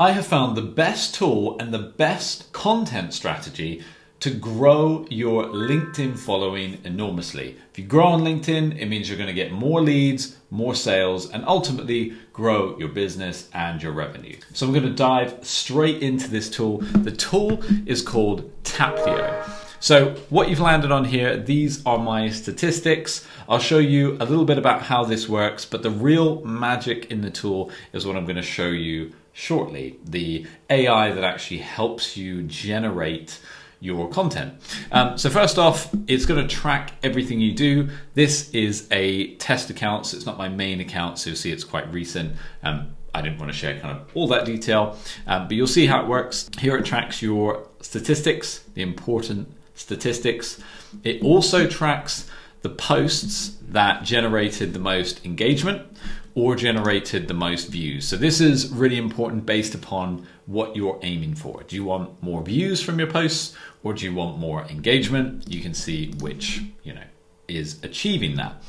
I have found the best tool and the best content strategy to grow your LinkedIn following enormously. If you grow on LinkedIn, it means you're going to get more leads, more sales, and ultimately grow your business and your revenue. So I'm going to dive straight into this tool. The tool is called Taplio. So what you've landed on here, these are my statistics. I'll show you a little bit about how this works, but the real magic in the tool is what I'm going to show you shortly. The AI that actually helps you generate your content. Um, so first off, it's going to track everything you do. This is a test account, so it's not my main account, so you'll see it's quite recent. Um, I didn't want to share kind of all that detail, um, but you'll see how it works. Here it tracks your statistics, the important statistics. It also tracks the posts that generated the most engagement or generated the most views. So this is really important based upon what you're aiming for. Do you want more views from your posts or do you want more engagement? You can see which, you know, is achieving that.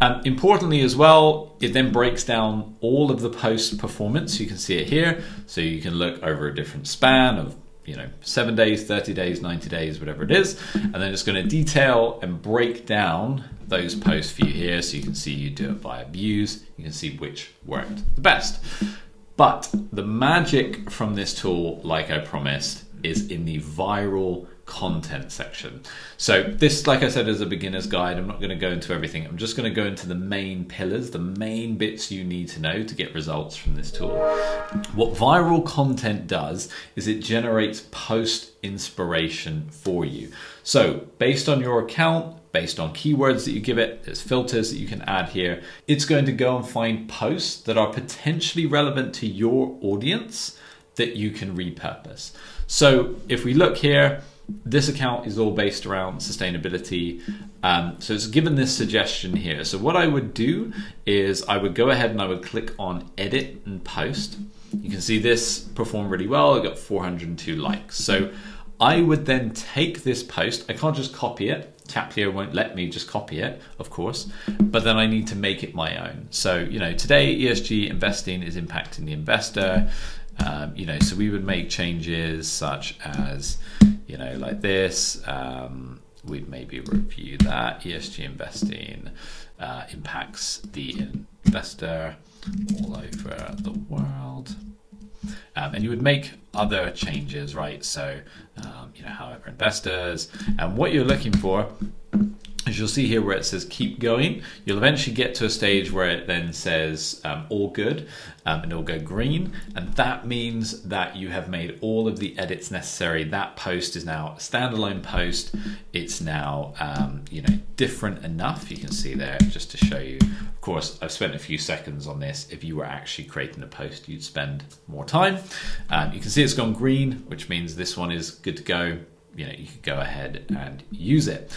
Um, importantly as well, it then breaks down all of the post performance. You can see it here. So you can look over a different span of you know, seven days, 30 days, 90 days, whatever it is. And then it's going to detail and break down those posts for you here. So you can see you do it via views. You can see which worked the best. But the magic from this tool, like I promised, is in the viral content section. So this, like I said, is a beginner's guide. I'm not going to go into everything. I'm just going to go into the main pillars, the main bits you need to know to get results from this tool. What viral content does is it generates post inspiration for you. So based on your account, based on keywords that you give it, there's filters that you can add here. It's going to go and find posts that are potentially relevant to your audience that you can repurpose. So if we look here, this account is all based around sustainability. Um, so it's given this suggestion here. So what I would do is I would go ahead and I would click on edit and post. You can see this performed really well. I got 402 likes. So I would then take this post. I can't just copy it. Taplio won't let me just copy it, of course, but then I need to make it my own. So, you know, today ESG investing is impacting the investor. Um, you know, so we would make changes such as, you know, like this. Um, we'd maybe review that. ESG investing uh, impacts the investor all over the world. Um, and you would make other changes, right? So, um, you know, however, investors, and what you're looking for as you'll see here where it says keep going, you'll eventually get to a stage where it then says um, all good um, and it'll go green. And that means that you have made all of the edits necessary. That post is now a standalone post. It's now, um, you know, different enough. You can see there just to show you. Of course, I've spent a few seconds on this. If you were actually creating a post, you'd spend more time. Um, you can see it's gone green, which means this one is good to go. You know, you could go ahead and use it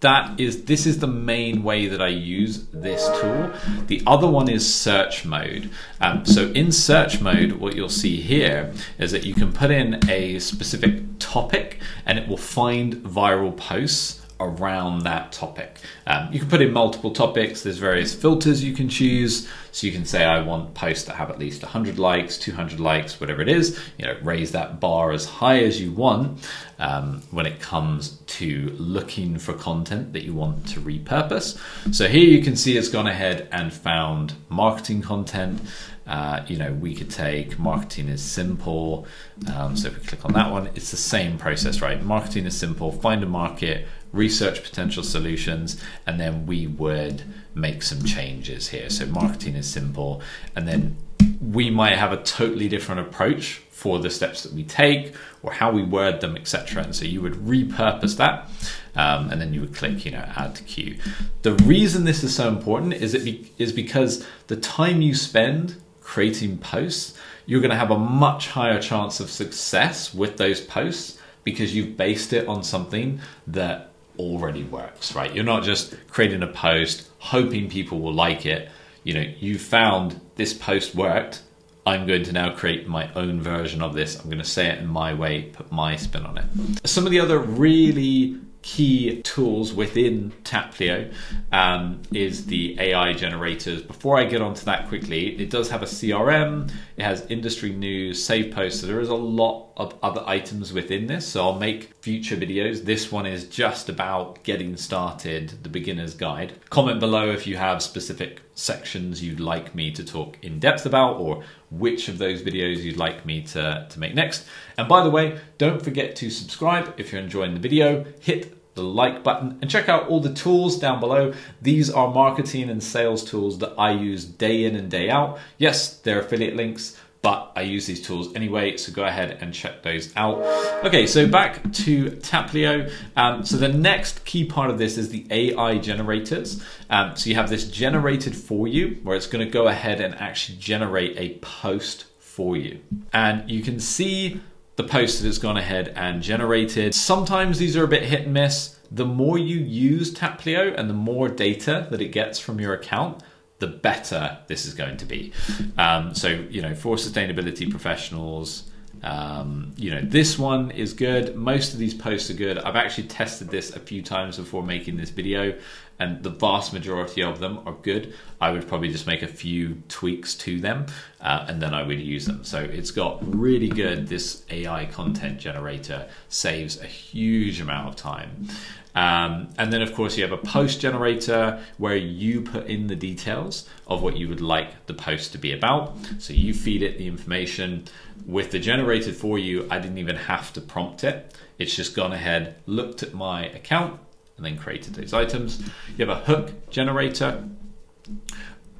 that is this is the main way that I use this tool. The other one is search mode. Um, so in search mode, what you'll see here is that you can put in a specific topic and it will find viral posts around that topic. Um, you can put in multiple topics. There's various filters you can choose. So you can say, I want posts that have at least 100 likes, 200 likes, whatever it is. You know, raise that bar as high as you want um, when it comes to looking for content that you want to repurpose. So here you can see it's gone ahead and found marketing content. Uh, you know, we could take marketing is simple. Um, so if we click on that one, it's the same process, right? Marketing is simple. Find a market, research potential solutions, and then we would make some changes here. So marketing is simple, and then we might have a totally different approach for the steps that we take or how we word them, etc. And so you would repurpose that, um, and then you would click, you know, add to queue. The reason this is so important is it be, is because the time you spend creating posts, you're going to have a much higher chance of success with those posts because you've based it on something that already works, right? You're not just creating a post hoping people will like it. You know, you found this post worked. I'm going to now create my own version of this. I'm going to say it in my way, put my spin on it. Some of the other really key tools within Taplio um, is the AI generators. Before I get onto that quickly, it does have a CRM, It has industry news, save posts. So there is a lot of other items within this. So I'll make future videos. This one is just about getting started, the beginner's guide. Comment below if you have specific sections you'd like me to talk in depth about or which of those videos you'd like me to, to make next. And by the way, don't forget to subscribe if you're enjoying the video. Hit the like button and check out all the tools down below. These are marketing and sales tools that I use day in and day out. Yes, they're affiliate links, but I use these tools anyway, so go ahead and check those out. Okay, so back to Taplio. Um, so the next key part of this is the AI generators. Um, so you have this generated for you, where it's gonna go ahead and actually generate a post for you. And you can see the post that has gone ahead and generated. Sometimes these are a bit hit and miss. The more you use Taplio and the more data that it gets from your account, the better this is going to be. Um, so, you know, for sustainability professionals, um, you know, this one is good. Most of these posts are good. I've actually tested this a few times before making this video, and the vast majority of them are good. I would probably just make a few tweaks to them, uh, and then I would use them. So it's got really good. This AI content generator saves a huge amount of time. Um, and then, of course, you have a post generator where you put in the details of what you would like the post to be about. So you feed it the information with the generated for you. I didn't even have to prompt it. It's just gone ahead, looked at my account, and then created those items. You have a hook generator.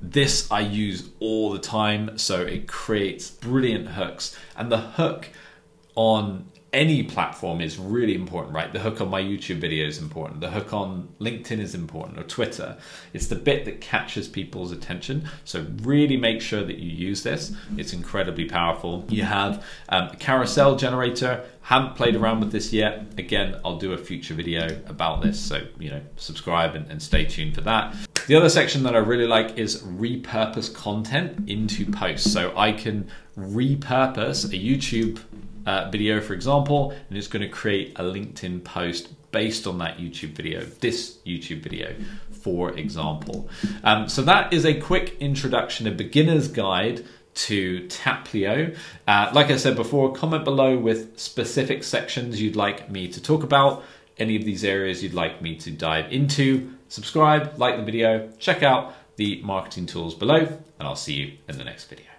This I use all the time, so it creates brilliant hooks. And the hook on any platform is really important, right? The hook on my YouTube video is important. The hook on LinkedIn is important or Twitter. It's the bit that catches people's attention. So really make sure that you use this. It's incredibly powerful. You have um, carousel generator. Haven't played around with this yet. Again, I'll do a future video about this. So, you know, subscribe and, and stay tuned for that. The other section that I really like is repurpose content into posts. So I can repurpose a YouTube uh, video, for example, and it's going to create a LinkedIn post based on that YouTube video, this YouTube video, for example. Um, so that is a quick introduction, a beginner's guide to Taplio. Uh, like I said before, comment below with specific sections you'd like me to talk about, any of these areas you'd like me to dive into. Subscribe, like the video, check out the marketing tools below, and I'll see you in the next video.